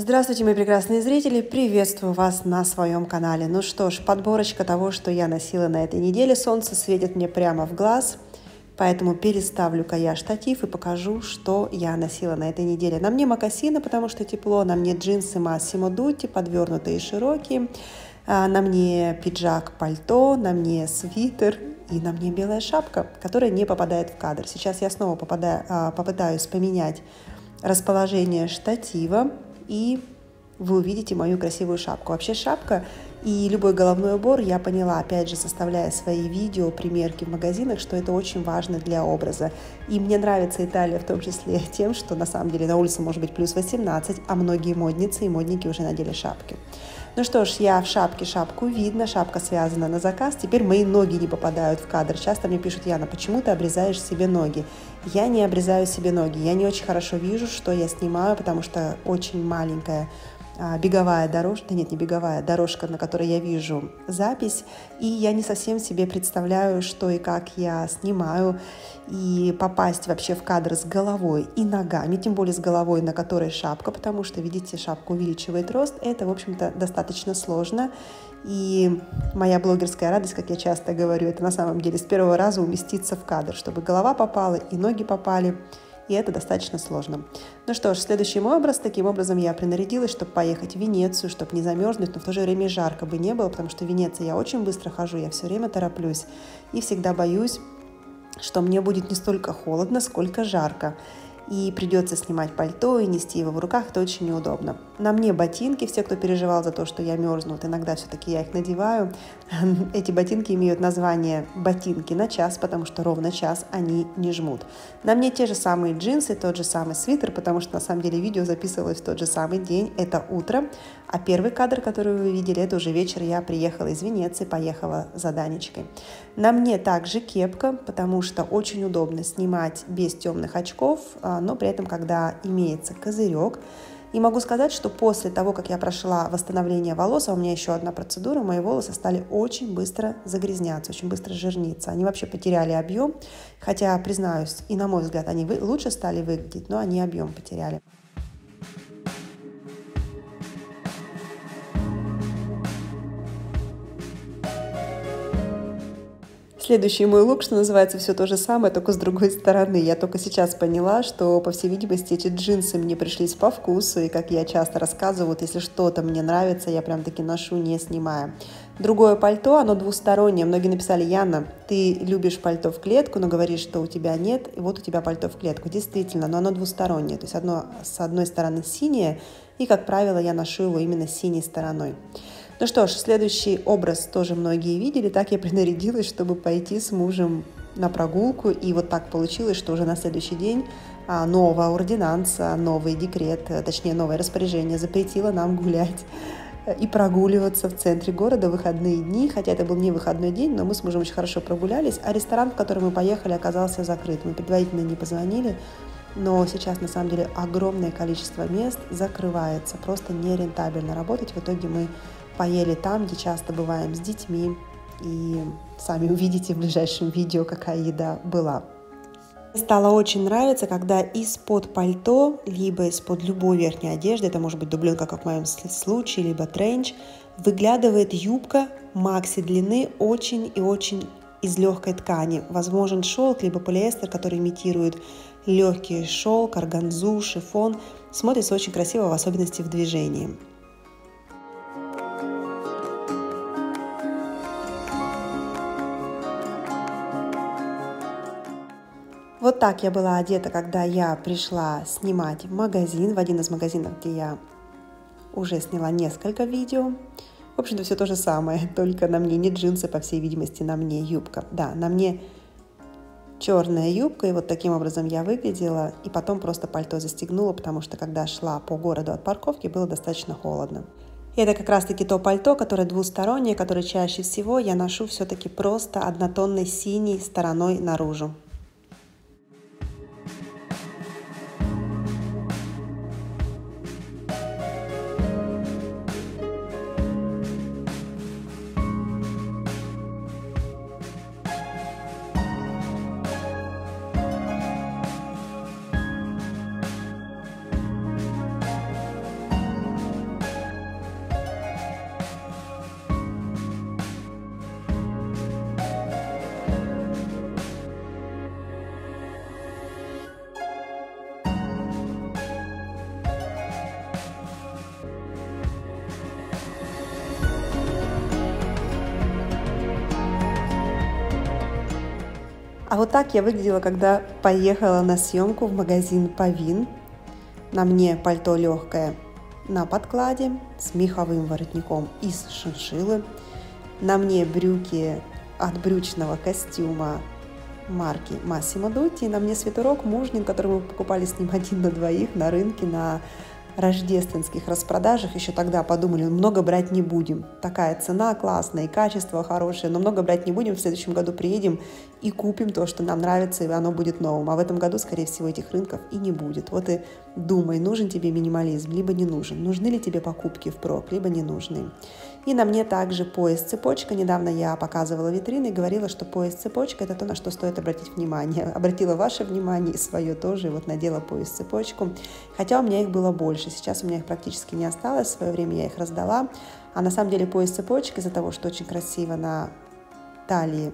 Здравствуйте, мои прекрасные зрители! Приветствую вас на своем канале. Ну что ж, подборочка того, что я носила на этой неделе. Солнце светит мне прямо в глаз, поэтому переставлю-ка я штатив и покажу, что я носила на этой неделе. На мне мокасины, потому что тепло, на мне джинсы Massimo Dutti, подвернутые и широкие, а, на мне пиджак, пальто, на мне свитер и на мне белая шапка, которая не попадает в кадр. Сейчас я снова попадаю, а, попытаюсь поменять расположение штатива, и вы увидите мою красивую шапку. Вообще шапка и любой головной убор я поняла, опять же, составляя свои видео, примерки в магазинах, что это очень важно для образа. И мне нравится Италия в том числе тем, что на самом деле на улице может быть плюс 18, а многие модницы и модники уже надели шапки. Ну что ж, я в шапке, шапку видно, шапка связана на заказ. Теперь мои ноги не попадают в кадр. Часто мне пишут, Яна, почему ты обрезаешь себе ноги? Я не обрезаю себе ноги. Я не очень хорошо вижу, что я снимаю, потому что очень маленькая беговая дорожка, нет, не беговая, дорожка, на которой я вижу запись, и я не совсем себе представляю, что и как я снимаю, и попасть вообще в кадр с головой и ногами, тем более с головой, на которой шапка, потому что, видите, шапка увеличивает рост, это, в общем-то, достаточно сложно, и моя блогерская радость, как я часто говорю, это на самом деле с первого раза уместиться в кадр, чтобы голова попала и ноги попали, и это достаточно сложно. Ну что ж, следующий мой образ. Таким образом я принарядилась, чтобы поехать в Венецию, чтобы не замерзнуть, но в то же время жарко бы не было, потому что в Венеции я очень быстро хожу, я все время тороплюсь и всегда боюсь, что мне будет не столько холодно, сколько жарко и придется снимать пальто и нести его в руках, это очень неудобно. На мне ботинки, все, кто переживал за то, что я мерзну, вот иногда все-таки я их надеваю. Эти ботинки имеют название ботинки на час, потому что ровно час они не жмут. На мне те же самые джинсы, тот же самый свитер, потому что на самом деле видео записывалось в тот же самый день, это утро, а первый кадр, который вы видели, это уже вечер, я приехала из Венеции, поехала за Данечкой. На мне также кепка, потому что очень удобно снимать без темных очков, а, но при этом, когда имеется козырек, и могу сказать, что после того, как я прошла восстановление волос, а у меня еще одна процедура, мои волосы стали очень быстро загрязняться, очень быстро жирниться. Они вообще потеряли объем, хотя, признаюсь, и на мой взгляд, они лучше стали выглядеть, но они объем потеряли. Следующий мой лук, что называется, все то же самое, только с другой стороны. Я только сейчас поняла, что, по всей видимости, эти джинсы мне пришлись по вкусу, и, как я часто рассказываю, вот если что-то мне нравится, я прям таки ношу, не снимая. Другое пальто, оно двустороннее. Многие написали, Яна, ты любишь пальто в клетку, но говоришь, что у тебя нет, и вот у тебя пальто в клетку. Действительно, но оно двустороннее. То есть одно, с одной стороны синее, и, как правило, я ношу его именно синей стороной. Ну что ж, следующий образ тоже многие видели. Так я принарядилась, чтобы пойти с мужем на прогулку. И вот так получилось, что уже на следующий день а, новая ординанса, новый декрет, э, точнее новое распоряжение запретило нам гулять и прогуливаться в центре города в выходные дни, хотя это был не выходной день, но мы с мужем очень хорошо прогулялись, а ресторан, в который мы поехали, оказался закрыт. Мы предварительно не позвонили, но сейчас на самом деле огромное количество мест закрывается, просто нерентабельно работать. В итоге мы поели там, где часто бываем с детьми, и сами увидите в ближайшем видео, какая еда была. Стало очень нравиться, когда из-под пальто, либо из-под любой верхней одежды, это может быть дубленка, как в моем случае, либо тренч, выглядывает юбка макси длины очень и очень из легкой ткани. Возможен шелк, либо полиэстер, который имитирует легкий шелк, органзу, шифон. Смотрится очень красиво, в особенности в движении. Вот так я была одета, когда я пришла снимать в магазин, в один из магазинов, где я уже сняла несколько видео. В общем-то, все то же самое, только на мне не джинсы, по всей видимости, на мне юбка. Да, на мне черная юбка, и вот таким образом я выглядела, и потом просто пальто застегнула, потому что когда шла по городу от парковки, было достаточно холодно. И это как раз-таки то пальто, которое двустороннее, которое чаще всего я ношу все-таки просто однотонной синей стороной наружу. Вот так я выглядела, когда поехала на съемку в магазин Павин. На мне пальто легкое на подкладе с меховым воротником из шиншиллы. На мне брюки от брючного костюма марки Massimo Dutti. На мне свитерок мужнин, который мы покупали с ним один на двоих на рынке на рождественских распродажах еще тогда подумали, много брать не будем. Такая цена классная и качество хорошее, но много брать не будем. В следующем году приедем и купим то, что нам нравится, и оно будет новым. А в этом году, скорее всего, этих рынков и не будет. Вот и думай, нужен тебе минимализм, либо не нужен. Нужны ли тебе покупки в прок, либо не нужны. И на мне также пояс-цепочка. Недавно я показывала витрины и говорила, что пояс-цепочка – это то, на что стоит обратить внимание. Обратила ваше внимание и свое тоже, и вот надела пояс-цепочку. Хотя у меня их было больше. Сейчас у меня их практически не осталось. В свое время я их раздала. А на самом деле пояс-цепочка из-за того, что очень красиво на талии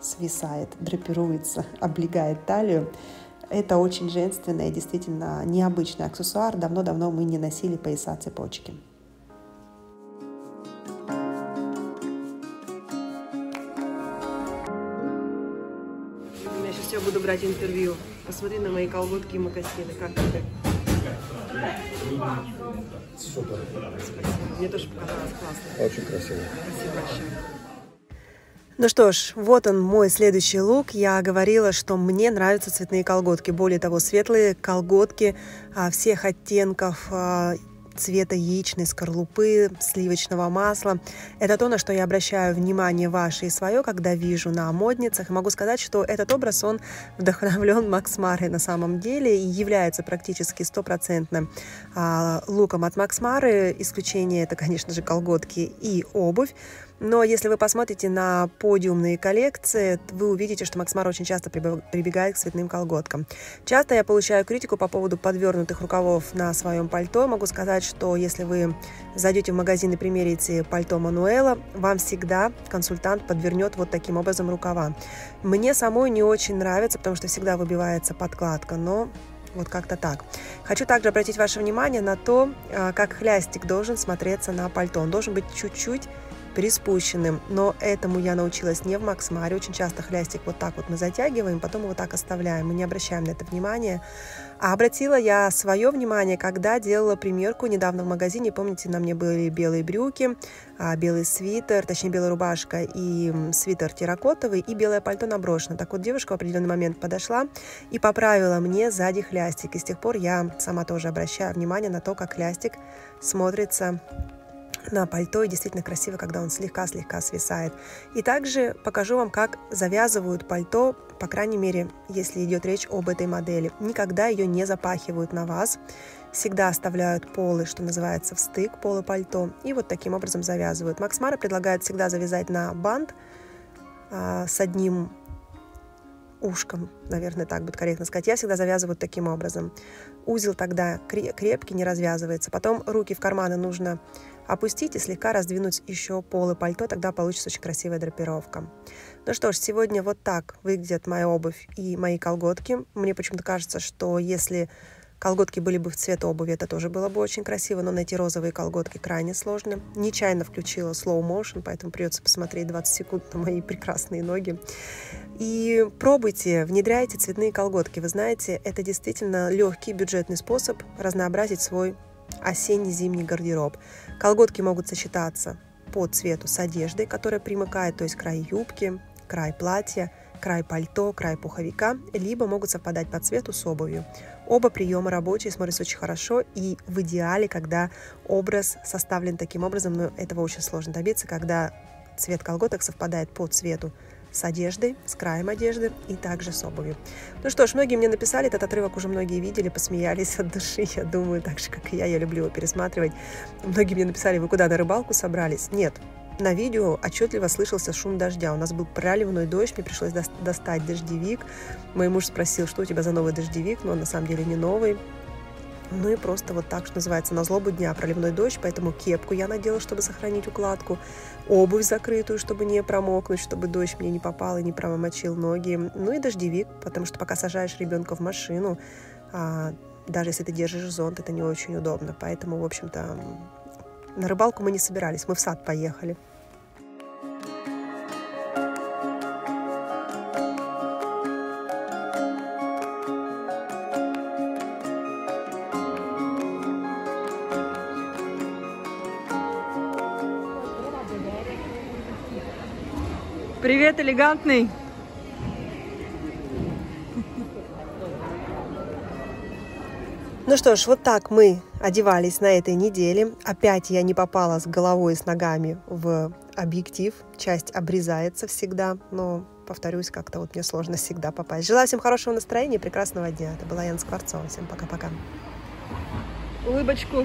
свисает, драпируется, облегает талию, это очень женственный, действительно необычный аксессуар. Давно-давно мы не носили пояса цепочки. Я буду брать интервью. Посмотри на мои колготки и мокасины. Как тебе? Супер. Спасибо. Мне тоже показалось классно. Очень красиво. Спасибо большое. Ну что ж, вот он мой следующий лук. Я говорила, что мне нравятся цветные колготки. Более того, светлые колготки а, всех оттенков а, цвета яичной скорлупы, сливочного масла. Это то, на что я обращаю внимание ваше и свое, когда вижу на модницах. И могу сказать, что этот образ, он вдохновлен Макс Марой на самом деле и является практически стопроцентным а, луком от Макс Мары. Исключение это, конечно же, колготки и обувь. Но если вы посмотрите на подиумные коллекции, вы увидите, что Максмар очень часто прибегает к цветным колготкам. Часто я получаю критику по поводу подвернутых рукавов на своем пальто. Могу сказать, что если вы зайдете в магазин и примерите пальто Мануэла, вам всегда консультант подвернет вот таким образом рукава. Мне самой не очень нравится, потому что всегда выбивается подкладка, но вот как-то так. Хочу также обратить ваше внимание на то, а, как хлястик должен смотреться на пальто. Он должен быть чуть-чуть приспущенным. Но этому я научилась не в Максмаре. Очень часто хлястик вот так вот мы затягиваем, потом его так оставляем. Мы не обращаем на это внимания. А обратила я свое внимание, когда делала примерку недавно в магазине. Помните, на мне были белые брюки, а, белый свитер, точнее белая рубашка и свитер терракотовый, и белое пальто наброшено. Так вот, девушка в определенный момент подошла и поправила мне сзади хлястик. И с тех пор я сама тоже обращаю внимание на то, как хлястик смотрится на пальто и действительно красиво, когда он слегка-слегка свисает. И также покажу вам, как завязывают пальто, по крайней мере, если идет речь об этой модели. Никогда ее не запахивают на вас, всегда оставляют полы, что называется, в стык, полы пальто, и вот таким образом завязывают. Макс Мара предлагает всегда завязать на бант а, с одним ушком, наверное, так будет корректно сказать. Я всегда завязываю таким образом. Узел тогда крепкий, не развязывается. Потом руки в карманы нужно опустить и слегка раздвинуть еще полы пальто, тогда получится очень красивая драпировка. Ну что ж, сегодня вот так выглядит моя обувь и мои колготки. Мне почему-то кажется, что если колготки были бы в цвет обуви, это тоже было бы очень красиво, но найти розовые колготки крайне сложно. Нечаянно включила slow motion, поэтому придется посмотреть 20 секунд на мои прекрасные ноги. И пробуйте, внедряйте цветные колготки. Вы знаете, это действительно легкий бюджетный способ разнообразить свой осенне-зимний гардероб. Колготки могут сочетаться по цвету с одеждой, которая примыкает, то есть край юбки, край платья, край пальто, край пуховика, либо могут совпадать по цвету с обувью. Оба приема рабочие, смотрятся очень хорошо и в идеале, когда образ составлен таким образом, но этого очень сложно добиться, когда цвет колготок совпадает по цвету с одеждой, с краем одежды и также с обувью. Ну что ж, многие мне написали, этот отрывок уже многие видели, посмеялись от души, я думаю, так же, как и я, я люблю его пересматривать. Многие мне написали, вы куда, на рыбалку собрались? Нет, на видео отчетливо слышался шум дождя. У нас был проливной дождь, мне пришлось достать дождевик. Мой муж спросил, что у тебя за новый дождевик, но он на самом деле не новый. Ну и просто вот так, что называется, на злобу дня проливной дождь, поэтому кепку я надела, чтобы сохранить укладку, обувь закрытую, чтобы не промокнуть, чтобы дождь мне не попал и не промочил ноги, ну и дождевик, потому что пока сажаешь ребенка в машину, а, даже если ты держишь зонт, это не очень удобно, поэтому, в общем-то, на рыбалку мы не собирались, мы в сад поехали. Привет, элегантный. Ну что ж, вот так мы одевались на этой неделе. Опять я не попала с головой и с ногами в объектив. Часть обрезается всегда, но, повторюсь, как-то вот мне сложно всегда попасть. Желаю всем хорошего настроения и прекрасного дня. Это была Яна Скворцова. Всем пока-пока. Улыбочку.